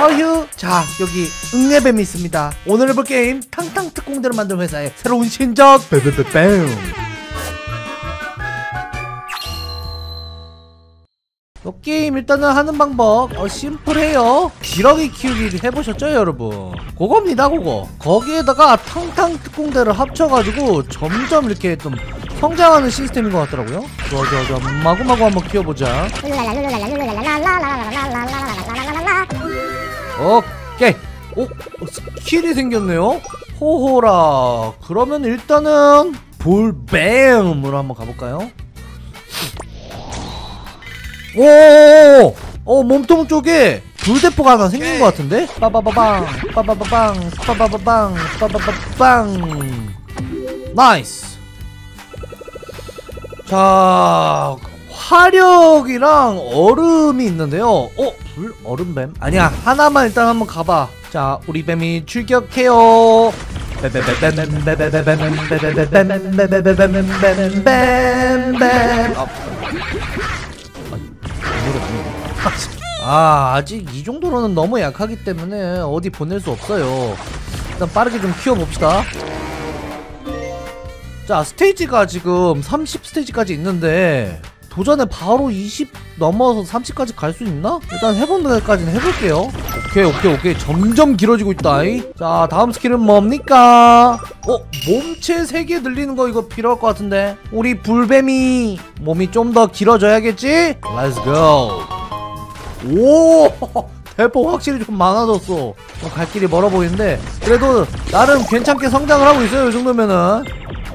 어휴 자 여기 응애뱀이 있습니다. 오늘 해볼 게임 탕탕 특공대를 만든 회사의 새로운 신작 뱀뱀뱀뱀 이 게임 일단은 하는 방법 어 심플해요. 지렁이 키우기 해보셨죠 여러분? 그겁니다 그거. 거기에다가 탕탕 특공대를 합쳐가지고 점점 이렇게 좀 성장하는 시스템인 것 같더라고요. 좋아 좋아 좋아. 마구마구 한번 키워보자 오케이 오 skill이 생겼네요 호호라 그러면 일단은 볼뱀으로 한번 가볼까요 오, 어 몸통 쪽에 불대포가 하나 생긴 것 같은데? 빠바바방, 빠바바방, 빠바바방, 빠바바방. nice. 자, 화력이랑 얼음이 있는데요 어? 불? 얼음뱀? 아니야 하나만 일단 한번 가봐 자 우리 뱀이 출격해요 아 아직 이 정도로는 너무 약하기 때문에 어디 보낼 수 없어요 일단 빠르게 좀 키워봅시다 자 스테이지가 지금 30 스테이지까지 있는데 도전에 바로 20 넘어서 30까지 갈 수 있나? 일단 해보는 데까지는 해볼게요 오케이 오케이 오케이 점점 길어지고 있다 자 다음 skill은 뭡니까? 어? 몸체 3개 늘리는 거 이거 필요할 것 같은데 우리 불뱀이 몸이 좀 더 길어져야겠지? let's go 오 대포 확실히 좀 많아졌어 갈 길이 멀어 보이는데 그래도 나름 괜찮게 성장을 하고 있어요 이 정도면은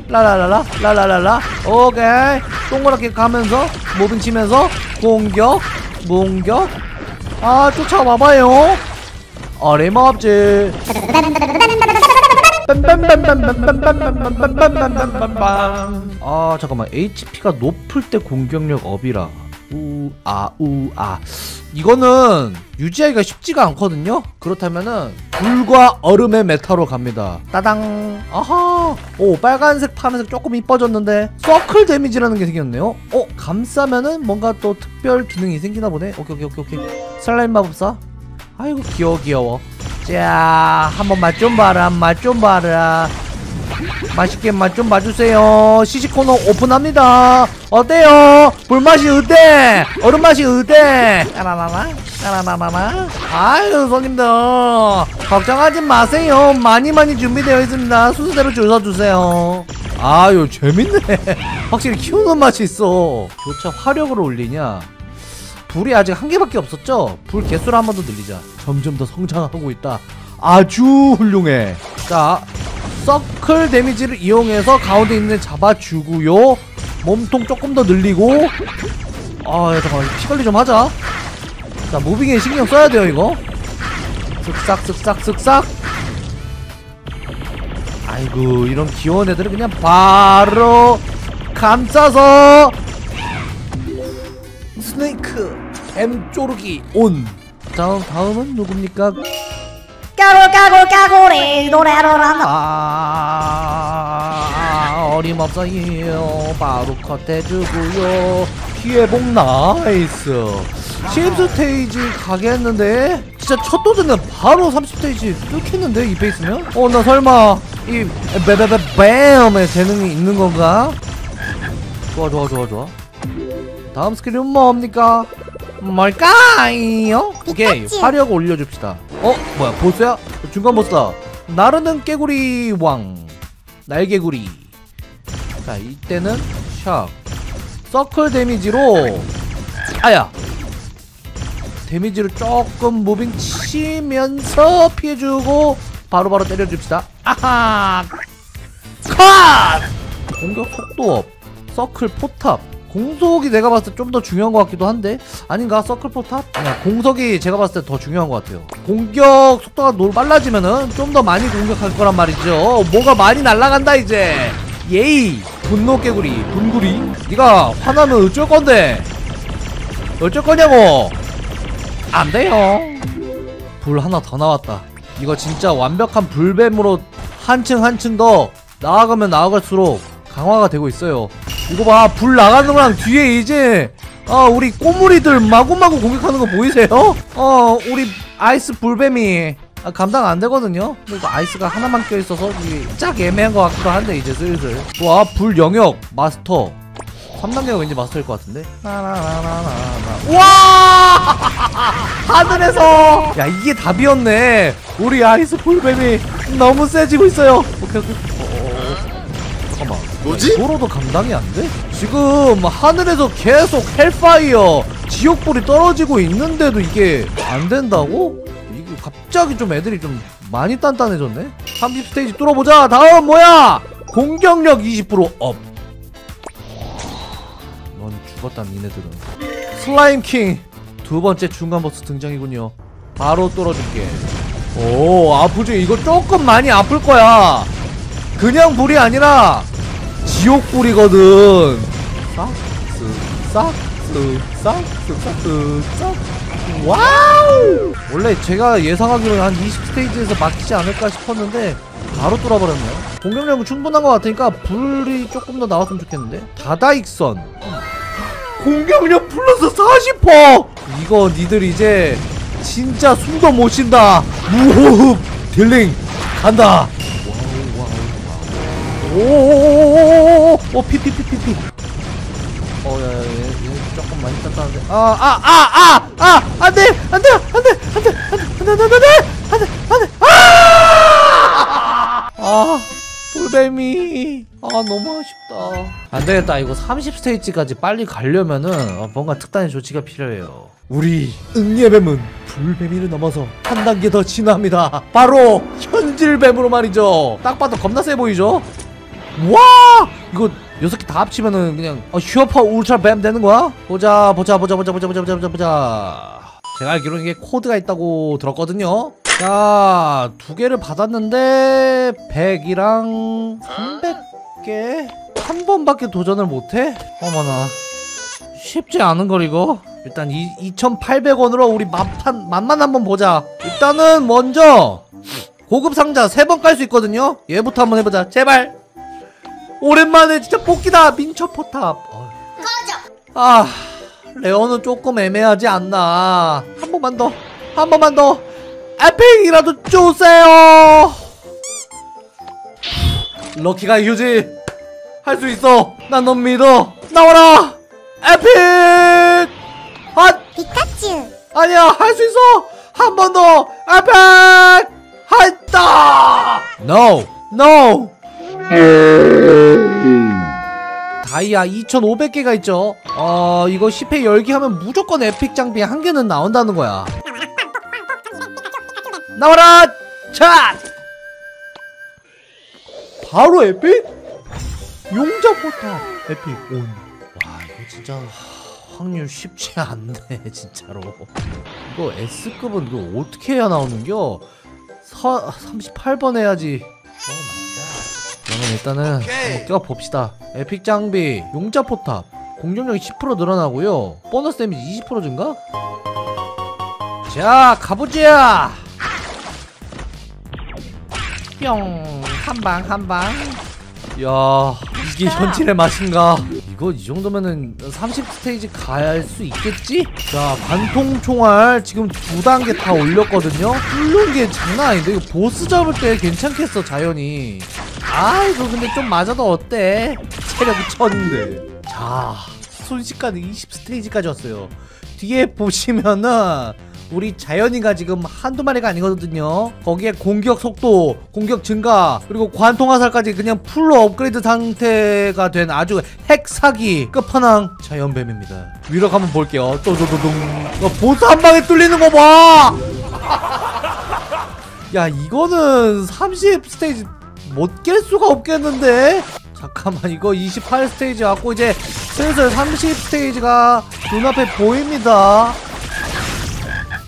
라라라라 라라라라. 오케이. 동그랗게 가면서 모빙 치면서 공격 공격. 아 쫓아와봐요. 어림없지. 아 잠깐만 HP가 높을 때 공격력 업이라 우아 우아. 이거는 유지하기가 쉽지가 않거든요. 그렇다면은 불과 얼음의 meta로 갑니다. 따당. 아하. 오 빨간색 파란색 조금 이뻐졌는데 circle damage라는 게 생겼네요. 어 감싸면은 뭔가 또 특별 기능이 생기나 보네. 오케이 오케이 오케이 오케이. 슬라임 마법사. 아이고 귀여워 귀여워. 자 한번 맛 좀 봐라 맛 좀 봐라 맛있게 맛좀 봐주세요. 시식코너 오픈합니다. 어때요? 불맛이 어때? 얼음맛이 어때? 까라라라 까라라라라. 아유 손님들. 걱정하지 마세요. 많이 많이 준비되어 있습니다. 순서대로 주워주세요. 아유 재밌네. 확실히 키우는 맛이 있어. 교차 화력을 올리냐? 불이 아직 한 개밖에 없었죠? 불 개수를 한 번 더 늘리자. 점점 더 성장하고 있다. 아주 훌륭해. 자 서클 데미지를 이용해서 가운데 있는 잡아주고요. 몸통 조금 더 늘리고. 아 잠깐만 피 관리 좀 하자. 자 무빙에 신경 써야 돼요 이거. 쓱싹 쓱싹 쓱싹. 아이고 이런 귀여운 애들은 그냥 바로 감싸서 스네이크 M 쪼르기 온. 다음 다음은 누굽니까 까골 까골 까골이 노래를 한다 아 어림없어요 바로 컷해주고요 피 회복 nice 10 스테이지 가겠는데 진짜 첫 도전은 바로 30 스테이지 뚫겠는데 이 페이스면? 어 나 설마 이 베베베뱀의 재능이 있는 건가? 좋아 좋아 좋아 좋아 다음 스킬은 뭡니까? 뭘까요? 오케이. 화력 올려줍시다 어? 뭐야 보스야? 중간 보스다. 나르는 깨구리 왕. 날개구리. 자 이때는 샥. 서클 데미지로. 아야! 데미지를 조금 moving 치면서 피해주고 바로바로 때려줍시다. 아하! 컷! 공격 속도 up 서클 포탑. 공속이 내가 봤을 때 좀 더 중요한 것 같기도 한데 아닌가? 서클 포탑? 공속이 제가 봤을 때 더 중요한 것 같아요 공격 속도가 노 빨라지면은 좀 더 많이 공격할 거란 말이죠. 뭐가 많이 날아간다 이제. 예이 분노 깨구리 분구리. 네가 화나면 어쩔 건데? 어쩔 거냐고? 안 돼요. 불 하나 더 나왔다. 이거 진짜 완벽한 불뱀으로 한층 한층 더 나아가면 나아갈수록 강화가 되고 있어요. 이거 봐 불 나가는 거랑 뒤에 이제 어 우리 꼬물이들 마구마구 공격하는 거 보이세요? 어 우리 아이스 불뱀이 아, 감당 안 되거든요. 그리고 아이스가 하나만 껴 있어서 이게 짝 애매한 것 같기도 한데 이제 슬슬. 와 불 영역 마스터. 3단계가 왠지 마스터일 것 같은데. 나나나나나나. 와 하늘에서 야 이게 답이었네. 우리 아이스 불뱀이 너무 세지고 있어요. 오케이 오케이. 어, 어, 어. 잠깐만. 뭐지? 도로도 감당이 안 돼? 지금 하늘에서 계속 hellfire 지옥불이 떨어지고 있는데도 이게 안 된다고? 이게 갑자기 좀 애들이 좀 많이 단단해졌네? 30 스테이지 뚫어보자! 다음 뭐야? 공격력 20% up! 넌 죽었다 니네들은. slime king 두 번째 중간 보스 등장이군요. 바로 뚫어줄게. 오 아프지? 이거 조금 많이 아플 거야. 그냥 불이 아니라 지옥불이거든. 싹 쓱 싹 쓱싹 쓱싹 쓱싹 wow! 원래 제가 예상하기로는 한 20스테이지에서 막히지 않을까 싶었는데 바로 뚫어버렸네요. 공격력은 충분한 것 같으니까 불이 조금 더 나왔으면 좋겠는데. 다다익선. 공격력 플러스 40%! 이거 니들 이제 진짜 숨도 못 쉰다. 무호흡 dealing 간다. 오오오오오오오 피피피피피 많이 땄다는데 아 아 아 아 아 안돼 안돼 안돼 안돼 안돼 안돼 안돼 안돼 안돼 아 돌뱀이 아 너무 아쉽다 안되겠다 이거 30 스테이지까지 빨리 가려면은 어, 뭔가 특단의 조치가 필요해요 우리 응예뱀은 불뱀이를 넘어서 한 단계 더 진화합니다 바로 현질뱀으로 말이죠 딱 봐도 겁나 세 보이죠 와 이거 여섯 개 다 합치면은 그냥 어, 슈퍼 울트라 뱀 되는 거야? 보자 보자 보자 보자 보자 보자 보자 보자. 보자 제가 알기로는 이게 코드가 있다고 들었거든요. 자 두 개를 받았는데 100이랑 300개? 한 번밖에 도전을 못해? 어머나. 쉽지 않은 걸 이거? 일단 이 2,800원으로 우리 맛판 맛만 한번 보자. 일단은 먼저 고급 상자 세 번 깔 수 있거든요. 얘부터 한번 해보자. 제발 오랜만에 진짜 뽑기다 민첩 포탑. 아 rare는 조금 애매하지 않나. 한 번만 더한 번만 더. epic이라도 주세요! 럭키가 휴지 할 수 있어. 난 넌 믿어. 나와라! epic! 아 피카츄. 아니야 할 수 있어! 한 번 더! epic! 했다! No. No 다이아 2,500개가 있죠. 어, 이거 10회 열기 하면 무조건 epic 장비 한 개는 나온다는 거야. 나와라! 차! 바로 epic? 용자 포탑 epic 온. 와, 이거 진짜 확률 쉽지 않네, 진짜로. 이거 S급은 이거 어떻게 해야 나오는겨? 서, 38번 해야지. god. 그러면 일단은 한번 껴봅시다. epic 장비, 용자 포탑, 공격력이 10% 늘어나고요. 보너스 데미지 20% 증가? 자, 가보자! 뿅! 한 방, 한 방. 야, 이게 현질의 맛인가? 이거 이 정도면은 30 스테이지 갈 수 있겠지? 자, 관통 총알 지금 두 단계 다 올렸거든요? 뚫는 게 장난 아닌데? 이거 보스 잡을 때 괜찮겠어, 자연이. 아, 이거 근데 좀 맞아도 어때? 체력이 천인데. 자, 순식간에 20 스테이지까지 왔어요. 뒤에 보시면은 우리 자연이가 지금 한두 마리가 아니거든요. 거기에 공격 속도, 공격 증가, 그리고 관통 화살까지 그냥 풀로 업그레이드 상태가 된 아주 핵사기 끝판왕 자연뱀입니다. 위로 가면 볼게요. 또도도동. 어, 보스 한 방에 뚫리는 거 봐! 야, 이거는 30 스테이지 못 깰 수가 없겠는데? 잠깐만, 이거 28 스테이지 왔고, 이제 슬슬 30 스테이지가 눈앞에 보입니다.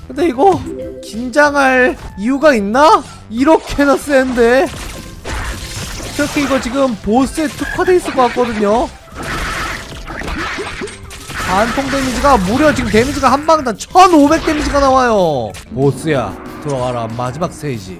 근데 이거 긴장할 이유가 있나? 이렇게나 센데 특히 이거 지금 보스에 특화돼 있을 것 같거든요 반통 데미지가 무려 지금 데미지가 한 방당 1500 데미지가 나와요 보스야 들어가라 마지막 스테이지